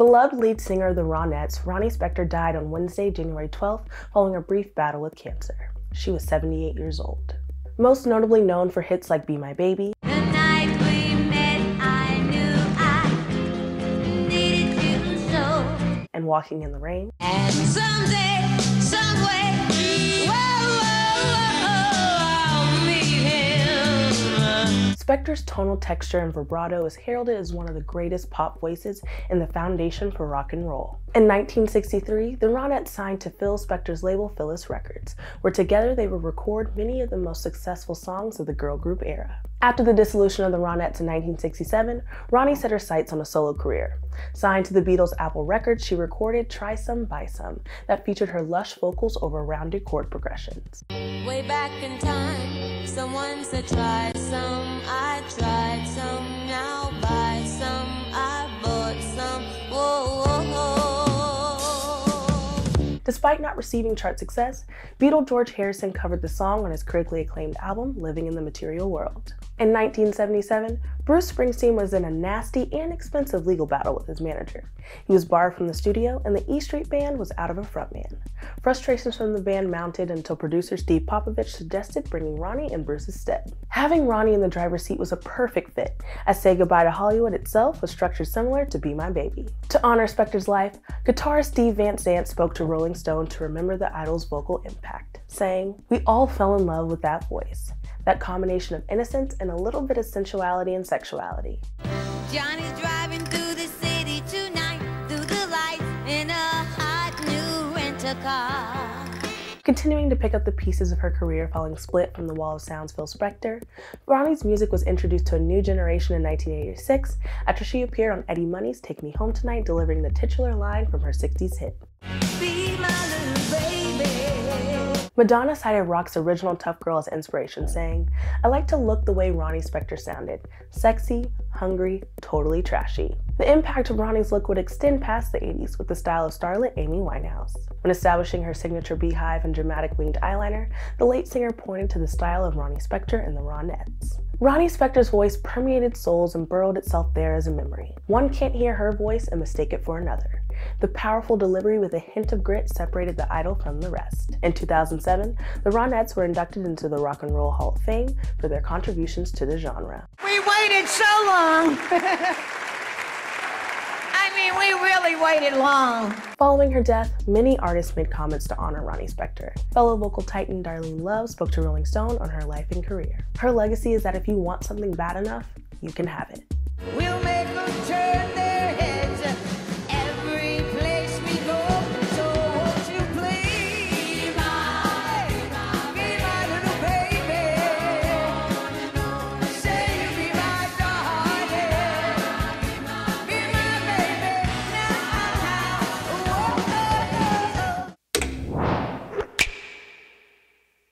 Beloved lead singer of the Ronettes, Ronnie Spector died on Wednesday, January 12th, following a brief battle with cancer. She was 78 years old. Most notably known for hits like Be My Baby, and Walking in the Rain. And someday, someway, Spector's tonal texture and vibrato is heralded as one of the greatest pop voices and the foundation for rock and roll. In 1963, the Ronettes signed to Phil Spector's label Philles Records, where together they would record many of the most successful songs of the girl group era. After the dissolution of the Ronettes in 1967, Ronnie set her sights on a solo career. Signed to the Beatles' Apple Records, she recorded Try Some Buy Some, that featured her lush vocals over rounded chord progressions. Way back in time, someone said try some, I tried some, Despite not receiving chart success, Beatle George Harrison covered the song on his critically acclaimed album, Living in the Material World. In 1977, Bruce Springsteen was in a nasty and expensive legal battle with his manager. He was barred from the studio, and the E Street Band was out of a frontman. Frustrations from the band mounted until producer Steve Popovich suggested bringing Ronnie in Bruce's stead. Having Ronnie in the driver's seat was a perfect fit, as Say Goodbye to Hollywood itself was structured similar to Be My Baby. To honor Spector's life, guitarist Steve Van Zandt spoke to Rolling Stone to remember the idol's vocal impact, saying, We all fell in love with that voice that combination of innocence and a little bit of sensuality and sexuality. Johnny's driving through the city tonight, through the lights in a hot new rental car. Continuing to pick up the pieces of her career following Split from the Wall of Sound's Phil Spector, Ronnie's music was introduced to a new generation in 1986 after she appeared on Eddie Money's Take Me Home Tonight, delivering the titular line from her 60s hit. Madonna cited Rock's original Tough Girl as inspiration, saying, I like to look the way Ronnie Spector sounded sexy, hungry, totally trashy. The impact of Ronnie's look would extend past the 80s with the style of starlet Amy Winehouse. When establishing her signature beehive and dramatic winged eyeliner, the late singer pointed to the style of Ronnie Spector and the Ronettes. Ronnie Spector's voice permeated souls and burrowed itself there as a memory. One can't hear her voice and mistake it for another. The powerful delivery with a hint of grit separated the idol from the rest. In 2007, the Ronettes were inducted into the Rock and Roll Hall of Fame for their contributions to the genre. We waited so long! I mean, we really waited long. Following her death, many artists made comments to honor Ronnie Spector. Fellow vocal titan Darlene Love spoke to Rolling Stone on her life and career. Her legacy is that if you want something bad enough, you can have it. We'll